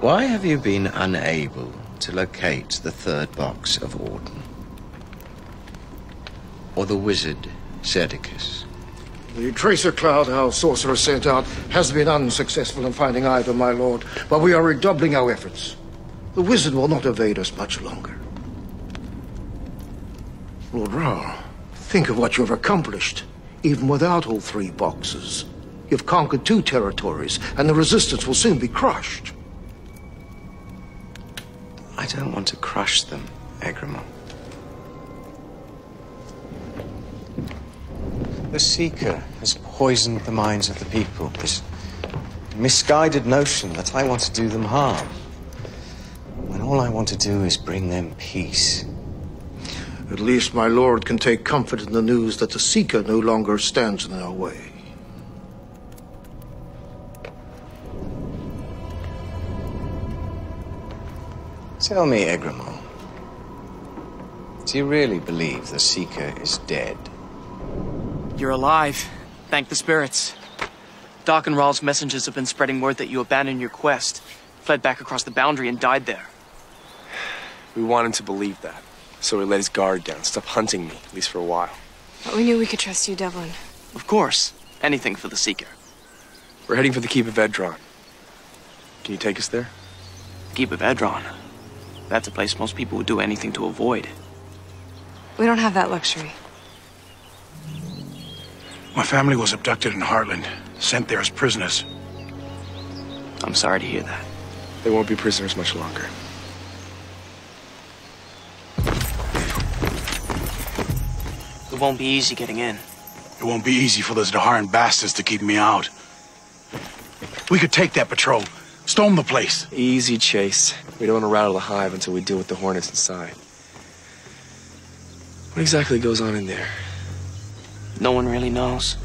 Why have you been unable to locate the third box of Orden? Or the wizard, Zeddicus? The tracer cloud our sorcerer sent out has been unsuccessful in finding either, my lord, but we are redoubling our efforts. The wizard will not evade us much longer. Lord Rahl, think of what you have accomplished, even without all three boxes. You've conquered two territories, and the resistance will soon be crushed. I don't want to crush them, Egremont. The Seeker has poisoned the minds of the people. This misguided notion that I want to do them harm. When all I want to do is bring them peace. At least my lord can take comfort in the news that the Seeker no longer stands in our way. Tell me, Egremont, do you really believe the Seeker is dead? You're alive. Thank the spirits. Darken Rahl's messengers have been spreading word that you abandoned your quest, fled back across the boundary, and died there. We wanted to believe that, so he let his guard down, stopped hunting me, at least for a while. But we knew we could trust you, Devlin. Of course. Anything for the Seeker. We're heading for the Keep of Edron. Can you take us there? Keep of Edron. That's a place most people would do anything to avoid. We don't have that luxury. My family was abducted in Hartland, sent there as prisoners. I'm sorry to hear that. They won't be prisoners much longer. It won't be easy getting in. It won't be easy for those D'Haran bastards to keep me out. We could take that patrol, storm the place. Easy, Chase. We don't want to rattle the hive until we deal with the hornets inside. What exactly goes on in there? No one really knows.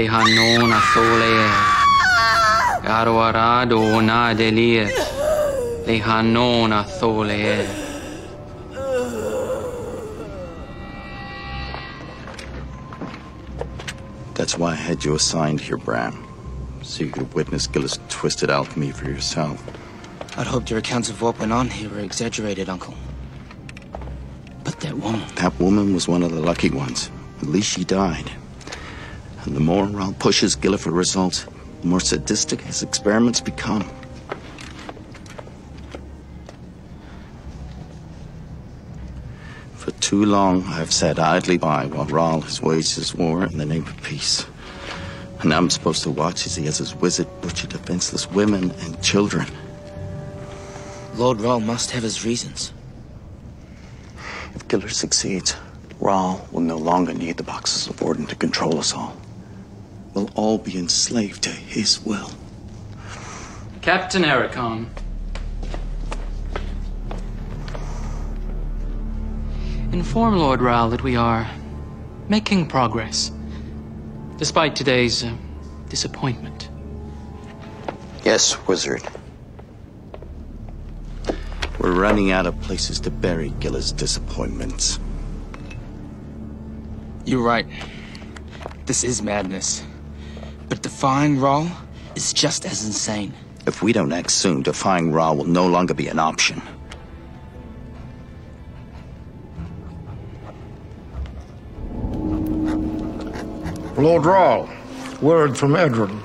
Lehanon atholeer. Arwarado nadelir, lehanon atholeer. That's why I had you assigned here, Bram. So you could witness Gillis' twisted alchemy for yourself. I'd hoped your accounts of what went on here were exaggerated, Uncle. But that woman. That woman was one of the lucky ones. At least she died. And the more Rahl pushes Giller for results, the more sadistic his experiments become. For too long, I've sat idly by while Rahl has waged his war in the name of peace. And now I'm supposed to watch as he has his wizard butcher defenseless women and children. Lord Rahl must have his reasons. If Giller succeeds, Rahl will no longer need the boxes of Orden to control us all. We'll all be enslaved to his will. Captain Ericon. Inform Lord Rahl that we are making progress, despite today's uh, disappointment. Yes, wizard. We're running out of places to bury Giller's disappointments. You're right. This is madness. But defying Rahl is just as insane. If we don't act soon, defying Rahl will no longer be an option. Lord Rahl, word from Edron.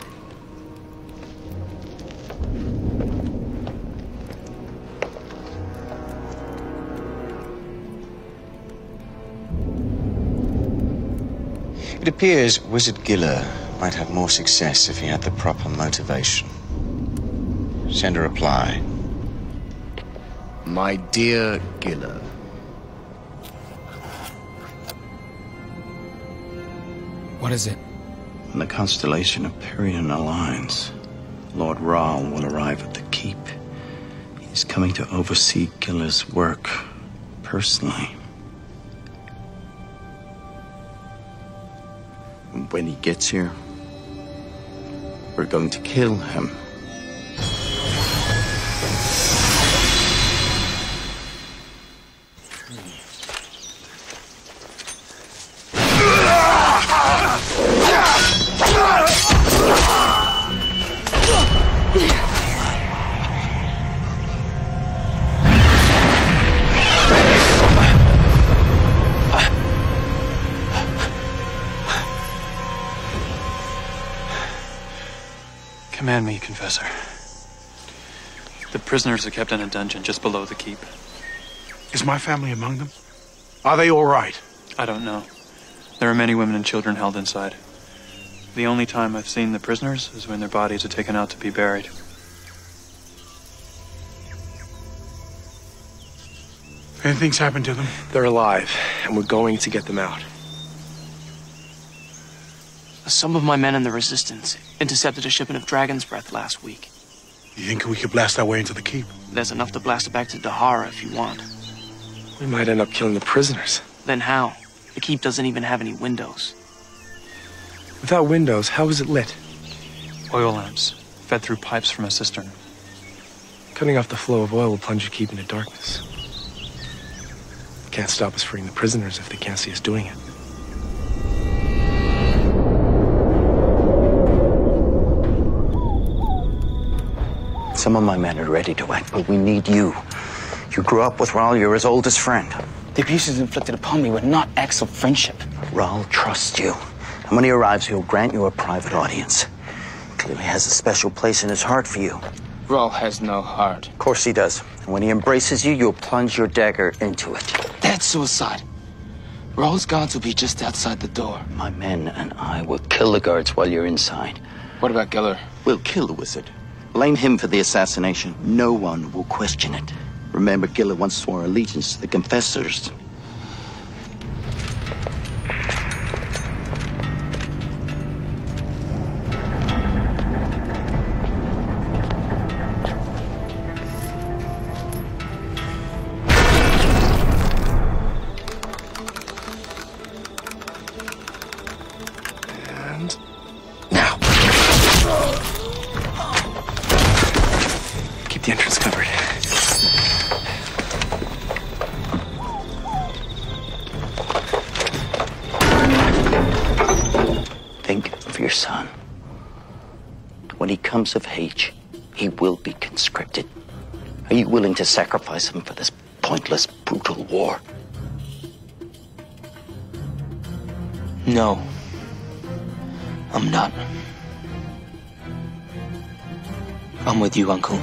It appears Wizard Giller might have more success if he had the proper motivation. Send a reply. My dear Giller. What is it? When the constellation of Parian aligns, Lord Rahl will arrive at the keep. He's coming to oversee Giller's work personally. When he gets here, We're going to kill him. Confessor. The prisoners are kept in a dungeon just below the keep. Is my family among them? Are they all right? I don't know. There are many women and children held inside. The only time I've seen the prisoners is when their bodies are taken out to be buried. Anything's happened to them? They're alive, and we're going to get them out. Some of my men in the Resistance intercepted a shipment of dragon's breath last week. You think we could blast our way into the keep? There's enough to blast it back to D'Hara if you want. We might end up killing the prisoners. Then how? The keep doesn't even have any windows. Without windows, how is it lit? Oil lamps, fed through pipes from a cistern. Cutting off the flow of oil will plunge the keep into darkness. Can't stop us freeing the prisoners if they can't see us doing it. Some of my men are ready to act, but we need you. You grew up with Rahl, you're his oldest friend. The abuses inflicted upon me were not acts of friendship. Rahl trusts you. And when he arrives, he'll grant you a private audience. Clearly has a special place in his heart for you. Rahl has no heart. Of course he does. And when he embraces you, you'll plunge your dagger into it. That's suicide. Rahl's guards will be just outside the door. My men and I will kill the guards while you're inside. What about Giller? We'll kill the wizard. Blame him for the assassination. No one will question it. Remember, Giller once swore allegiance to the Confessors. No. I'm not. I'm with you, Uncle.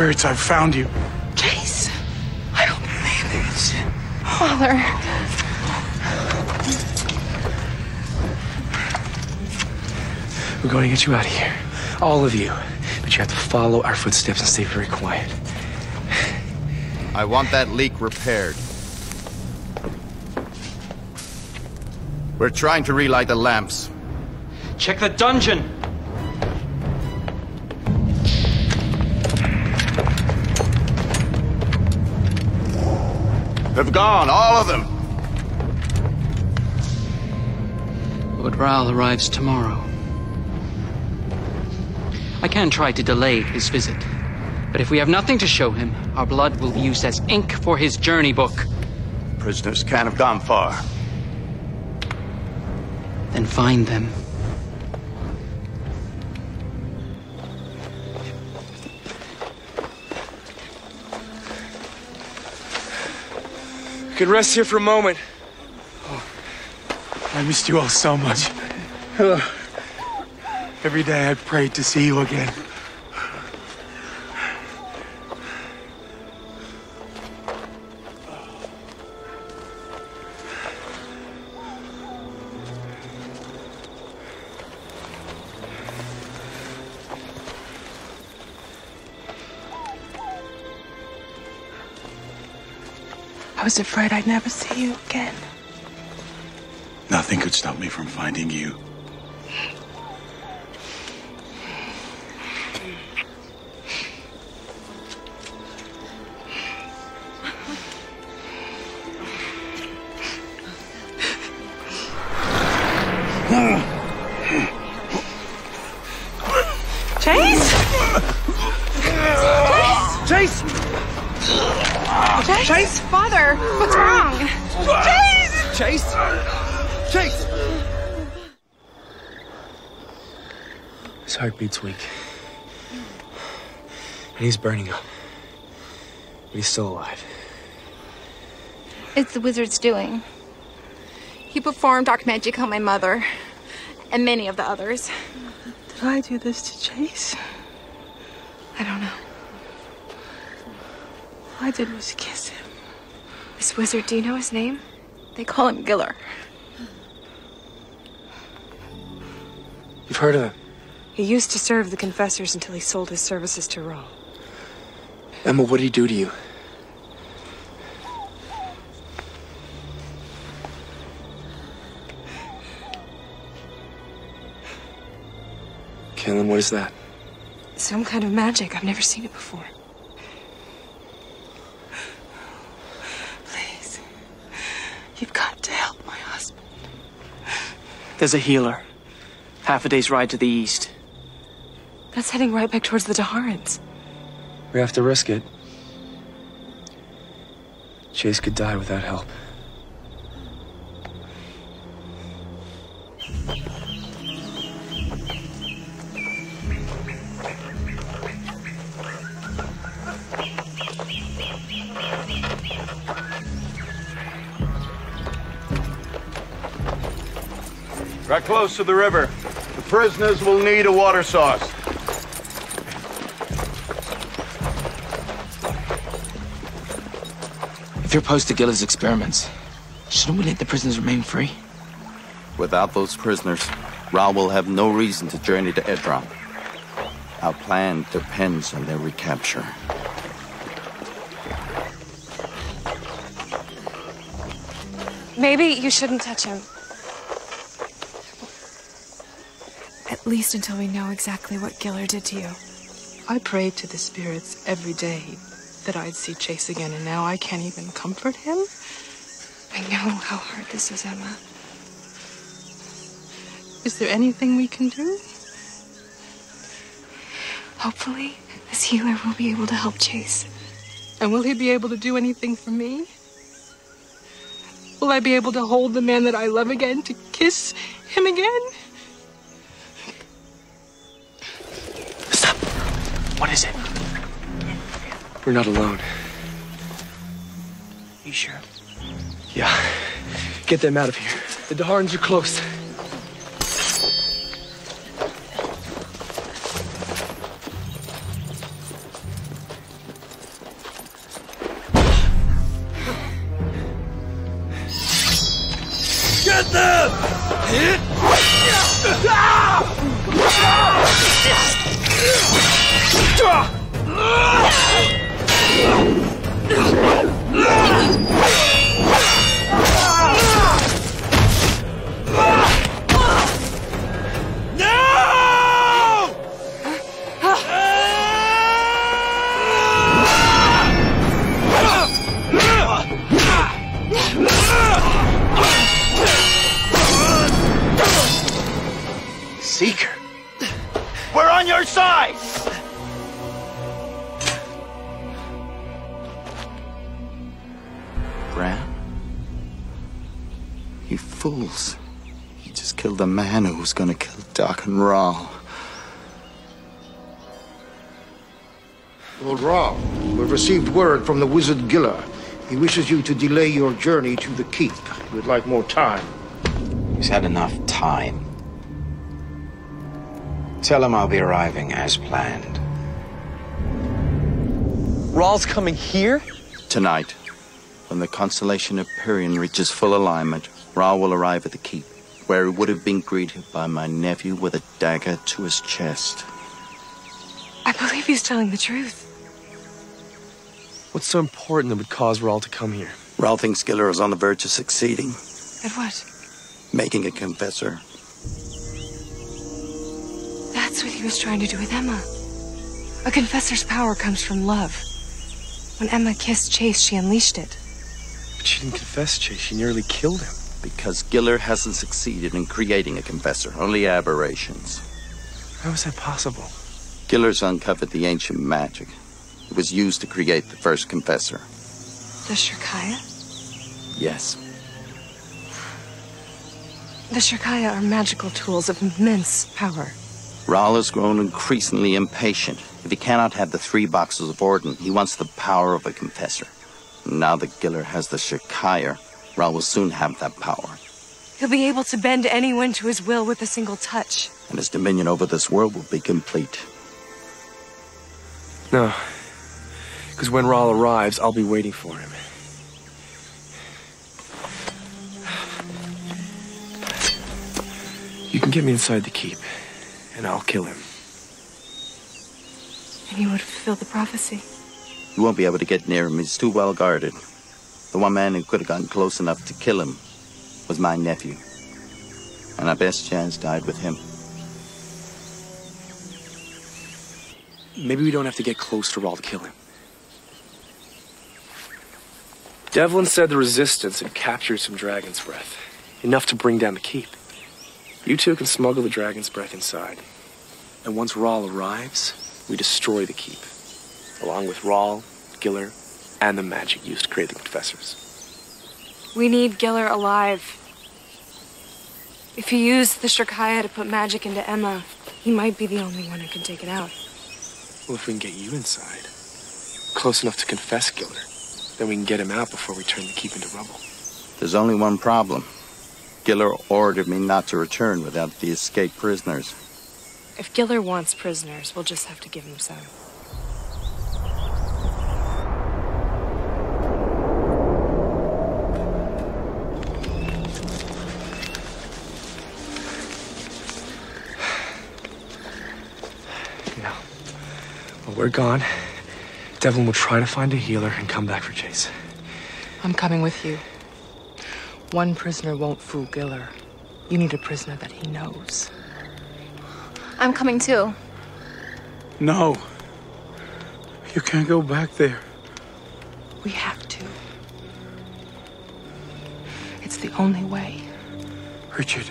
Spirits I've found you. Jace. I don't believe it. Father. We're going to get you out of here. All of you. But you have to follow our footsteps and stay very quiet. I want that leak repaired. We're trying to relight the lamps. Check the dungeon! They've gone, all of them. Lord Rahl arrives tomorrow. I can try to delay his visit, but if we have nothing to show him, our blood will be used as ink for his journey book. Prisoners can't have gone far. Then find them. Can rest here for a moment. Oh, I missed you all so much. Every day I prayed to see you again. Was afraid I'd never see you again. Nothing could stop me from finding you. Chase! Chase? Chase! His heartbeat's weak. And he's burning up. But he's still alive. It's the wizard's doing. He performed dark magic on my mother and many of the others. Did I do this to Chase? I don't know. All I did was kiss him. This wizard, do you know his name? They call him Giller. You've heard of him? He used to serve the confessors until he sold his services to Rahl. Emma, what did he do to you? Kahlan, what is that? Some kind of magic. I've never seen it before. Please. You've got to help my husband. There's a healer. Half a day's ride to the east. That's heading right back towards the D'Harans. We have to risk it. Chase could die without help. Right close to the river. The prisoners will need a water source. If you're opposed to Giller's experiments, shouldn't we let the prisoners remain free? Without those prisoners, Rahl will have no reason to journey to Edron. Our plan depends on their recapture. Maybe you shouldn't touch him. Least until we know exactly what Giller did to you. I prayed to the spirits every day that I'd see Chase again, and now I can't even comfort him. I know how hard this is, Emma. Is there anything we can do? Hopefully, this healer will be able to help Chase. And will he be able to do anything for me? Will I be able to hold the man that I love again, to kiss him again? What is it? We're not alone. You sure? Yeah. Get them out of here. The D'Harans are close. Kill Doc and Rahl. Lord Rahl, we've received word from the wizard Giller. He wishes you to delay your journey to the keep. We'd like more time. He's had enough time. Tell him I'll be arriving as planned. Rahl's coming here? Tonight, when the constellation of Pirion reaches full alignment, Rahl will arrive at the keep, where he would have been greeted by my nephew with a dagger to his chest. I believe he's telling the truth. What's so important that would cause Rahl to come here? Rahl thinks Giller is on the verge of succeeding, At what? making a confessor. That's what he was trying to do with Emma. A confessor's power comes from love. When Emma kissed Chase, she unleashed it. But she didn't confess, Chase. She nearly killed him. Because Giller hasn't succeeded in creating a confessor, only aberrations. How is that possible? Giller's uncovered the ancient magic. It was used to create the first confessor. The Shirkaya? Yes. The Shirkaya are magical tools of immense power. Rahl has grown increasingly impatient. If he cannot have the three boxes of Orden, he wants the power of a confessor. Now that Giller has the Shirkaya, Rahl will soon have that power. He'll be able to bend anyone to his will with a single touch. And his dominion over this world will be complete. No. Because when Rahl arrives, I'll be waiting for him. You can get me inside the keep, and I'll kill him. And he would fulfill the prophecy. You won't be able to get near him. He's too well guarded. The one man who could have gotten close enough to kill him was my nephew. And our best chance died with him. Maybe we don't have to get close to Rahl to kill him. Devlin said the Resistance had captured some Dragon's Breath. Enough to bring down the keep. You two can smuggle the Dragon's Breath inside. And once Rahl arrives, we destroy the keep. Along with Rahl, Giller, and the magic used to create the Confessors. We need Giller alive. If he used the Shirkaya to put magic into Emma, he might be the only one who can take it out. Well, if we can get you inside, close enough to confess Giller, then we can get him out before we turn the keep into rubble. There's only one problem. Giller ordered me not to return without the escaped prisoners. If Giller wants prisoners, we'll just have to give him some. We're gone, Devlin will try to find a healer and come back for Chase. I'm coming with you. One prisoner won't fool Giller. You need a prisoner that he knows. I'm coming too. No. You can't go back there. We have to. It's the only way. Richard,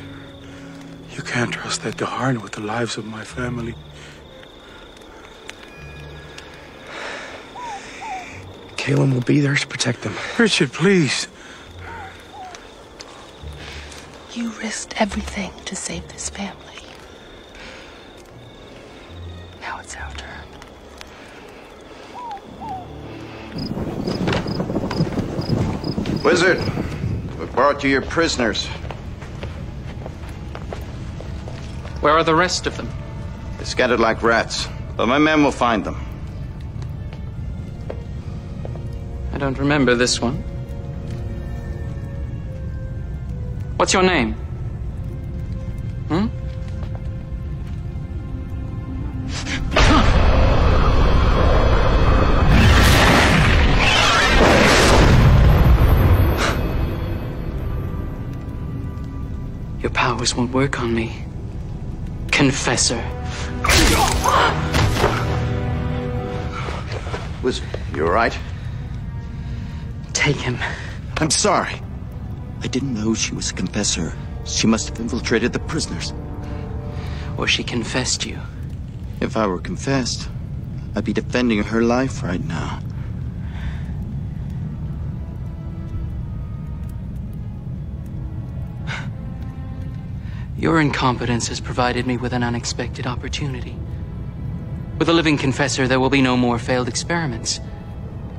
you can't trust that D'Haran with the lives of my family. Kahlan will be there to protect them. Richard, please. You risked everything to save this family. Now it's our turn. Wizard, we brought you your prisoners. Where are the rest of them? They're scattered like rats, but my men will find them. I don't remember this one. What's your name? Hmm? Your powers won't work on me. Confessor. Wizard, you all right? Take him. I'm sorry. I didn't know she was a confessor. She must have infiltrated the prisoners. Or she confessed you. If I were confessed, I'd be defending her life right now. Your incompetence has provided me with an unexpected opportunity. With a living confessor, there will be no more failed experiments.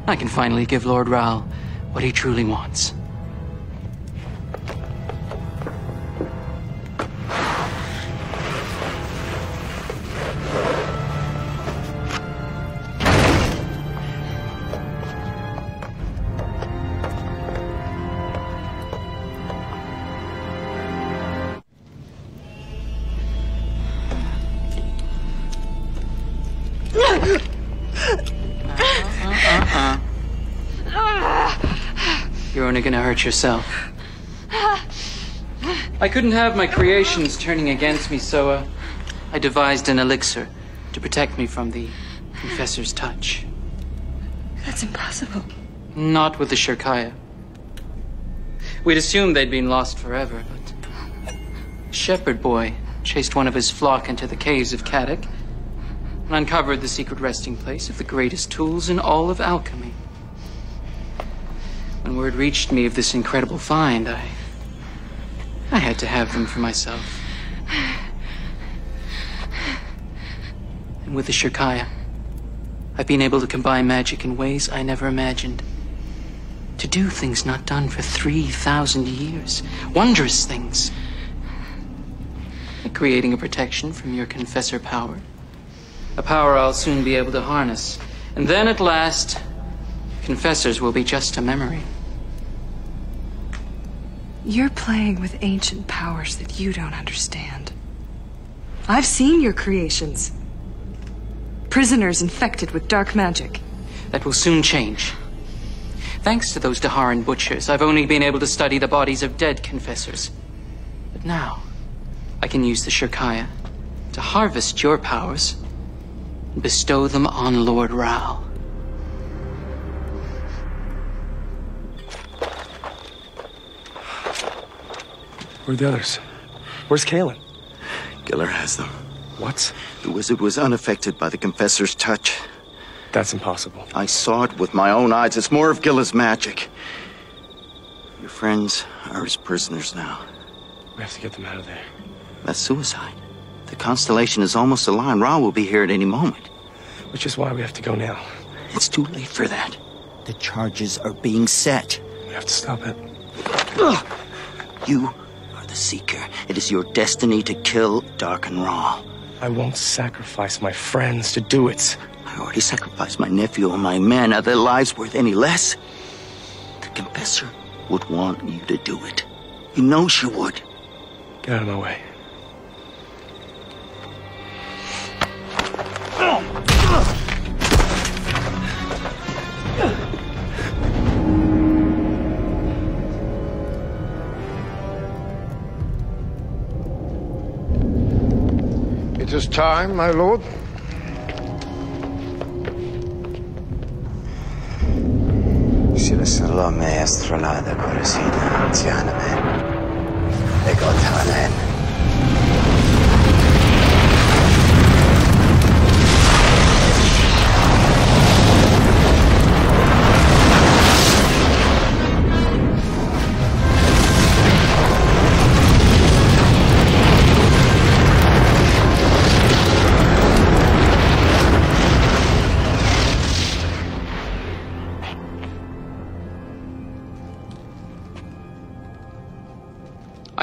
I can finally give Lord Rahl what he truly wants. Hurt yourself. I couldn't have my creations turning against me, so uh, I devised an elixir to protect me from the Confessor's touch. That's impossible. Not with the Shirkaya. We'd assumed they'd been lost forever, but... Shepherd boy chased one of his flock into the caves of Kadak and uncovered the secret resting place of the greatest tools in all of alchemy. When word reached me of this incredible find, I... I had to have them for myself. And with the Shirkaya, I've been able to combine magic in ways I never imagined. To do things not done for 3,000 years. Wondrous things. Like creating a protection from your confessor power. A power I'll soon be able to harness. And then at last, confessors will be just a memory. You're playing with ancient powers that you don't understand. I've seen your creations. Prisoners infected with dark magic. That will soon change. Thanks to those D'Haran butchers, I've only been able to study the bodies of dead confessors. But now, I can use the Shirkaya to harvest your powers and bestow them on Lord Rahl. Where are the others? Where's Kahlan? Giller has them. What? The wizard was unaffected by the Confessor's touch. That's impossible. I saw it with my own eyes. It's more of Giller's magic. Your friends are his prisoners now. We have to get them out of there. That's suicide. The constellation is almost aligned. Rahl will be here at any moment. Which is why we have to go now. It's too late for that. The charges are being set. We have to stop it. Ugh. You are the Seeker. It is your destiny to kill Darken Rahl. I won't sacrifice my friends to do it. I already sacrificed my nephew and my men. Are their lives worth any less? The Confessor would want you to do it. He knows she would. Get out of my way. Time, my lord. Silasalo me astronada corosina, tianame. Egotanen. Eh.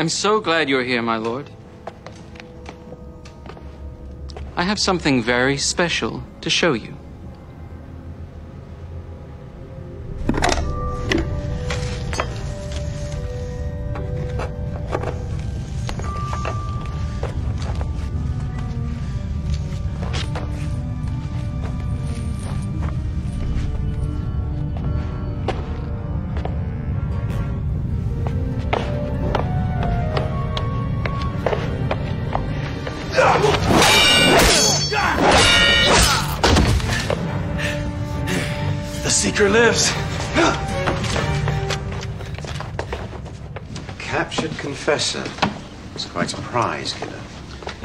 I'm so glad you're here, my lord. I have something very special to show you.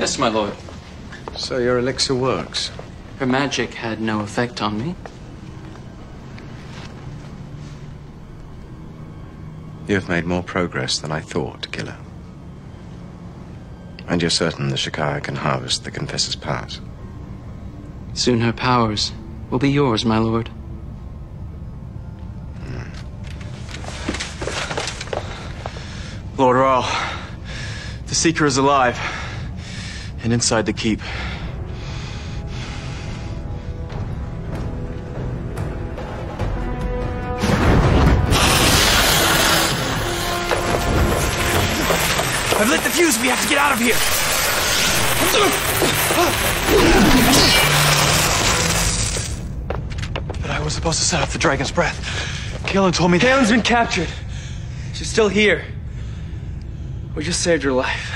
Yes, my lord. So your elixir works. Her magic had no effect on me. You have made more progress than I thought, Giller. And you're certain the Shirkaya can harvest the confessor's powers? Soon her powers will be yours, my lord. Lord Rahl, the Seeker is alive and inside the keep. I've lit the fuse. We have to get out of here. But I was supposed to set off the Dragon's Breath. Kahlan told me that. Kahlan's been captured. She's still here. We just saved her life.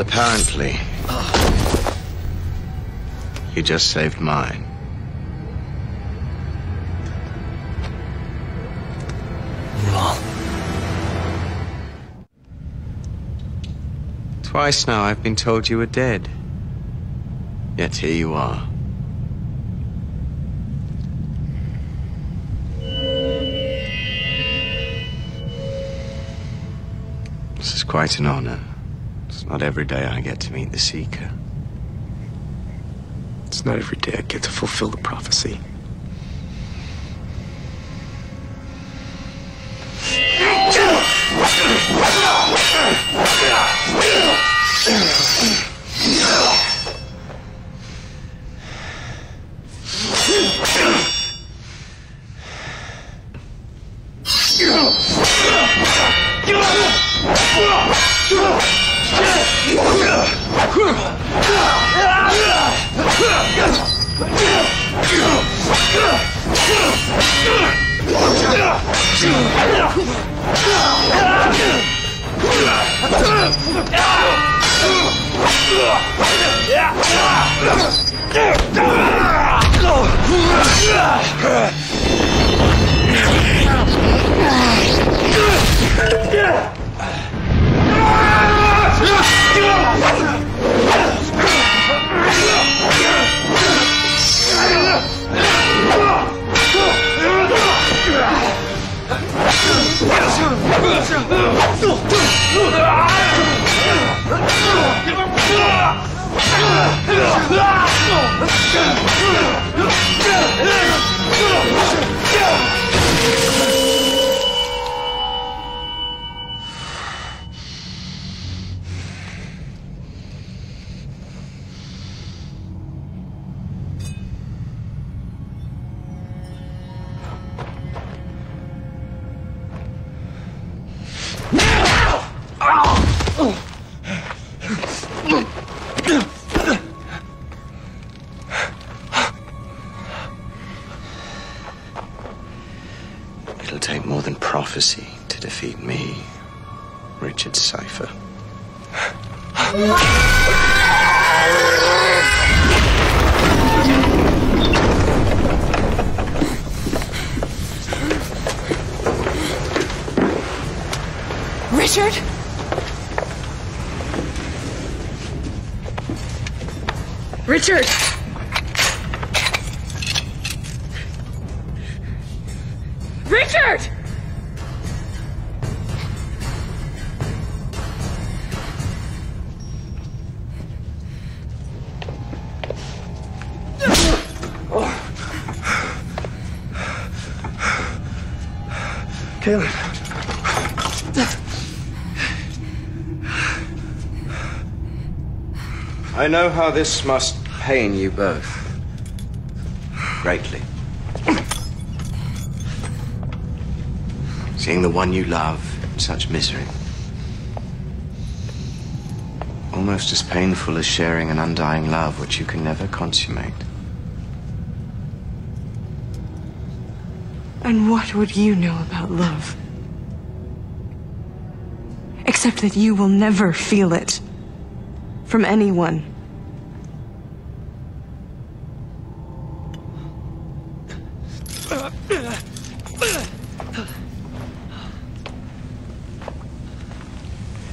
And apparently, you just saved mine. Twice now I've been told you were dead. Yet here you are. This is quite an honor. Not every day I get to meet the Seeker. It's not every day I get to fulfill the prophecy. 是，是，是，我的爱。Kahlan. I know how this must pain you both. Greatly. Seeing the one you love in such misery. Almost as painful as sharing an undying love which you can never consummate. And what would you know about love? Except that you will never feel it. From anyone.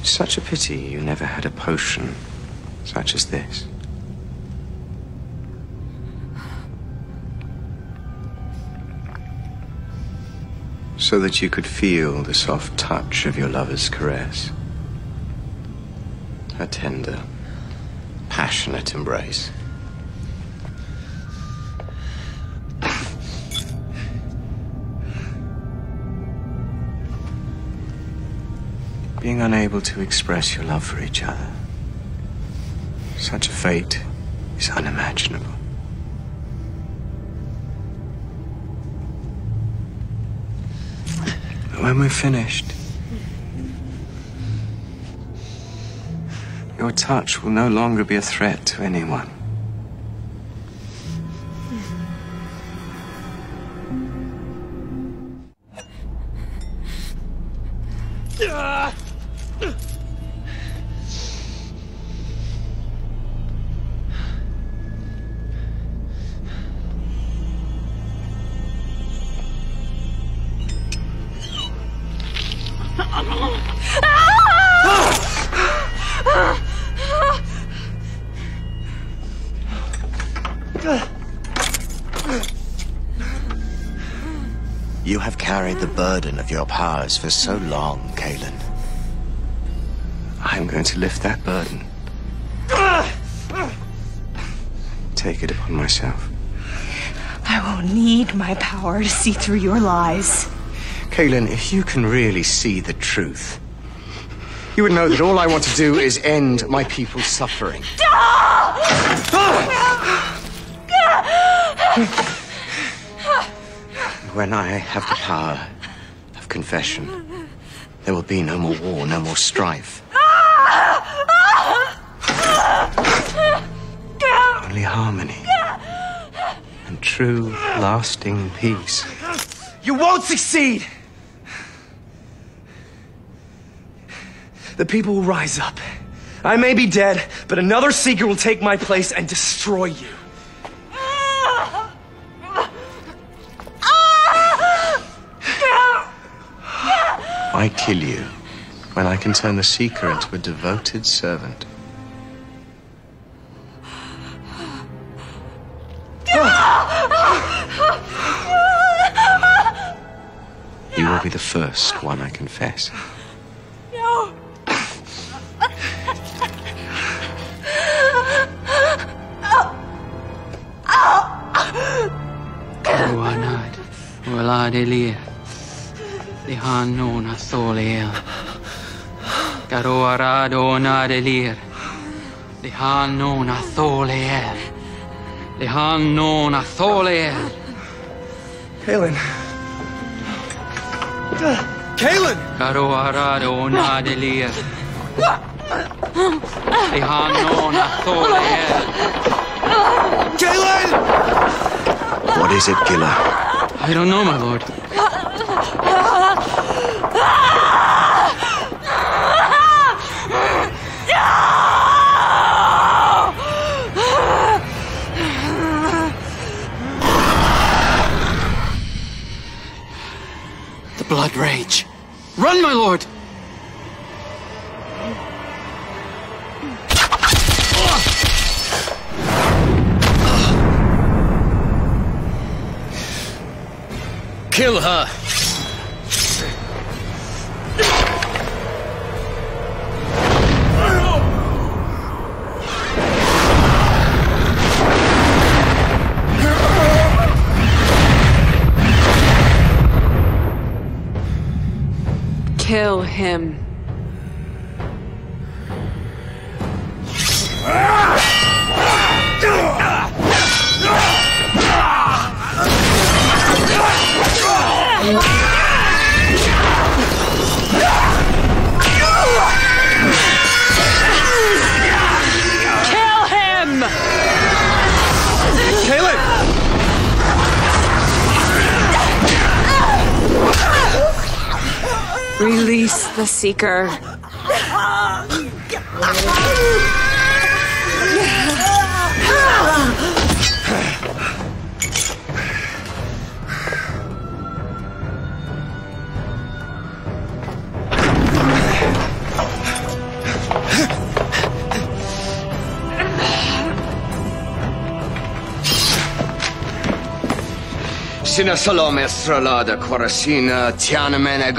Such a pity you never had a potion such as this. So that you could feel the soft touch of your lover's caress. Her tender, passionate embrace. Being unable to express your love for each other. Such a fate is unimaginable. When we're finished, your touch will no longer be a threat to anyone. Burden of your powers for so long, Kahlan. I'm going to lift that burden. Take it upon myself. I won't need my power to see through your lies. Kahlan, if you can really see the truth, you would know that all I want to do is end my people's suffering. Ah! When I have the power confession, there will be no more war, no more strife. Only harmony and true, lasting peace. You won't succeed! The people will rise up. I may be dead, but another seeker will take my place and destroy you. I kill you when I can turn the Seeker into a devoted servant. You will be the first one I confess. No. Ruanad, Walad Elia, Lihan Nona Tholiel, Garoarad Onad Elir, Lihan Nona Tholiel, Lihan Nona Tholiel. Kahlan. Kahlan! Garoarad Onad Elir, Lihan Nona Tholiel. Kahlan! What is it, Giller? I don't know, my lord. The blood rage. Run, my lord! Kill her! Kill him. The Seeker. Sina salome estralada coracina tianamen e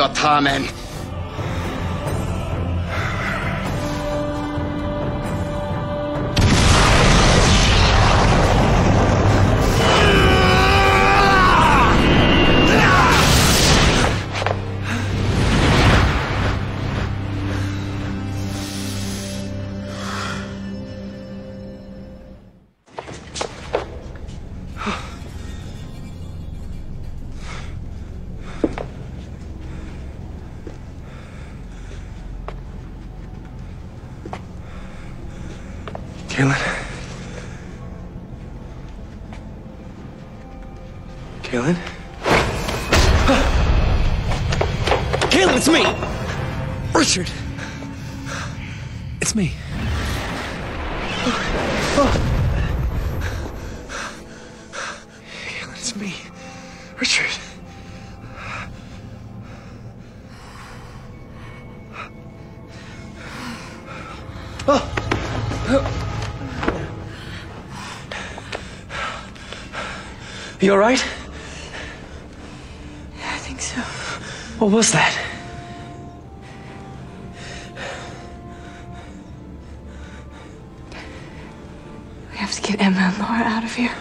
Kahlan? Kahlan, it's me! Richard! It's me. Kahlan, it's me. Richard. You all right? think so. What was that? We have to get Emma and Laura out of here.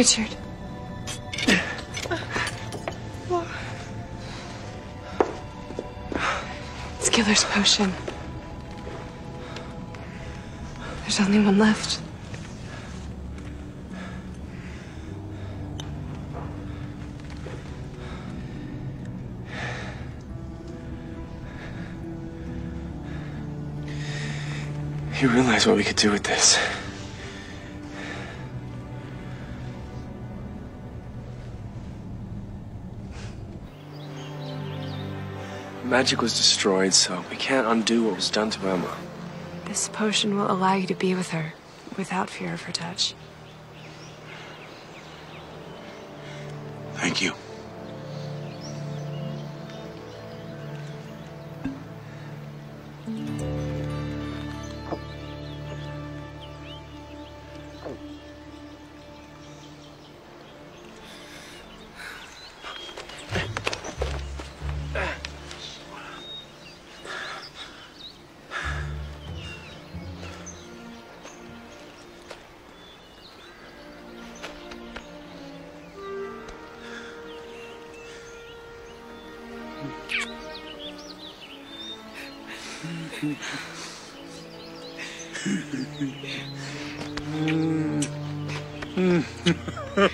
Richard. It's Giller's potion. There's only one left. You realize what we could do with this? Magic was destroyed, so we can't undo what was done to Emma. This potion will allow you to be with her without fear of her touch. Thank you.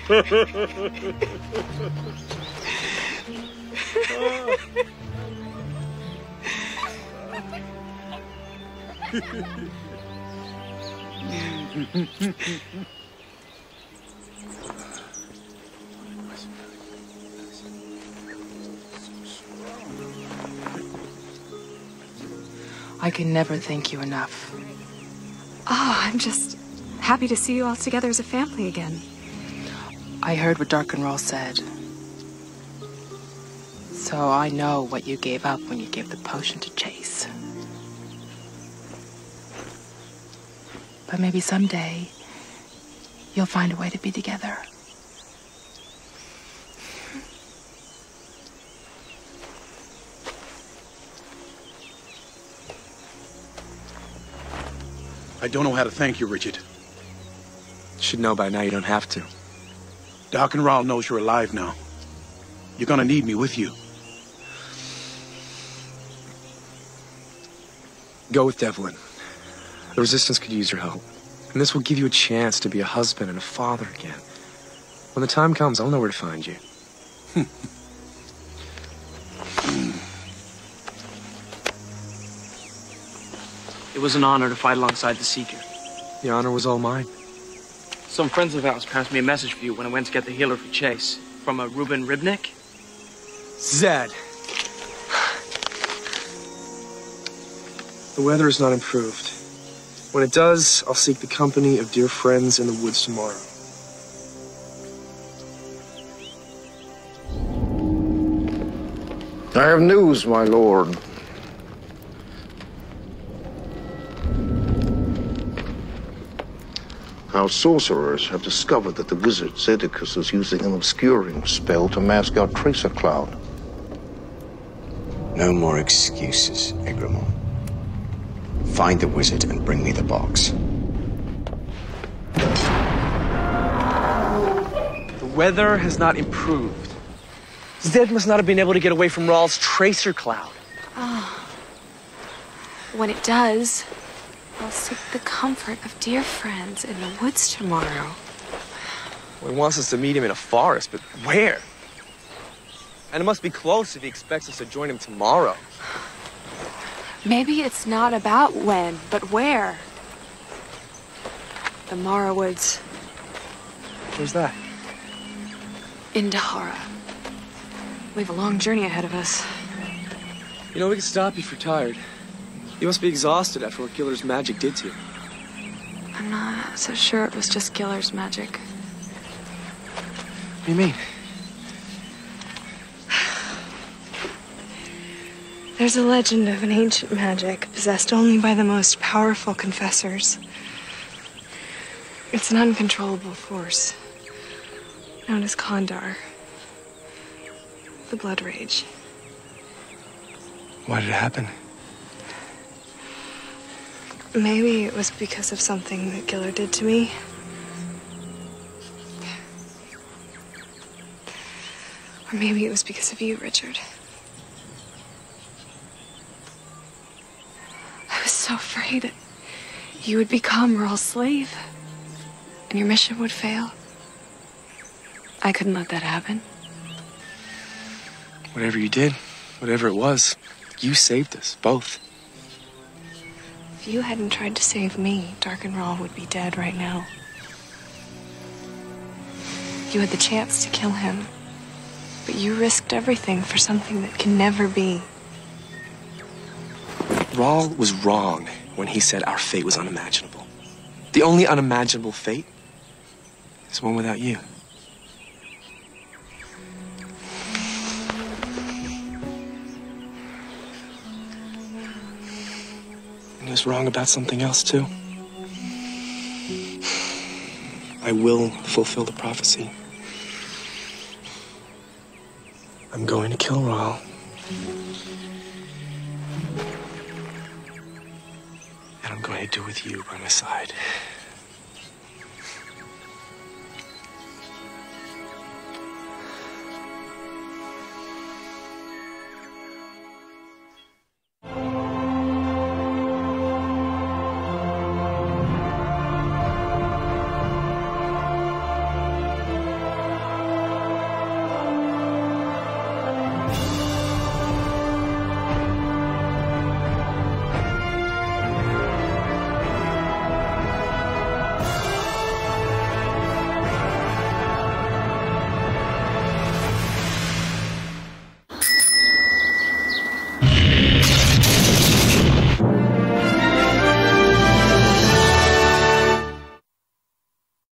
I can never thank you enough. Oh, I'm just happy to see you all together as a family again. I heard what Darken Rahl said. So I know what you gave up when you gave the potion to Chase. But maybe someday you'll find a way to be together. I don't know how to thank you, Richard. Should know by now you don't have to. Darken Rahl knows you're alive now. You're gonna need me with you. Go with Devlin. The Resistance could use your help. And this will give you a chance to be a husband and a father again. When the time comes, I'll know where to find you. It was an honor to fight alongside the Seeker. The honor was all mine. Some friends of ours passed me a message for you when I went to get the healer for Chase. From uh, a Reuben Ribnick? Zed. The weather is not improved. When it does, I'll seek the company of dear friends in the woods tomorrow. I have news, my lord. Our sorcerers have discovered that the wizard Zeddicus is using an obscuring spell to mask our tracer cloud. No more excuses, Egremont. Find the wizard and bring me the box. The weather has not improved. Zed must not have been able to get away from Rahl's tracer cloud. Oh. When it does, I'll seek the comfort of dear friends in the woods tomorrow. Well, he wants us to meet him in a forest, but where? And it must be close if he expects us to join him tomorrow. Maybe it's not about when, but where. The Mara Woods. Where's that? In D'Hara. We have a long journey ahead of us. You know, we can stop if you're tired. You must be exhausted after what Giller's magic did to you. I'm not so sure it was just Giller's magic. What do you mean? There's a legend of an ancient magic possessed only by the most powerful confessors. It's an uncontrollable force, known as Con Dar. The Blood Rage. Why did it happen? Maybe it was because of something that Giller did to me. Or maybe it was because of you, Richard. I was so afraid that you would become Rahl's slave and your mission would fail. I couldn't let that happen. Whatever you did, whatever it was, you saved us, both. If you hadn't tried to save me, Darken Rahl would be dead right now. You had the chance to kill him, but you risked everything for something that can never be. Rahl was wrong when he said our fate was unimaginable. The only unimaginable fate is one without you. Was wrong about something else, too. I will fulfill the prophecy. I'm going to kill Rahl. And I'm going to do it with you by my side.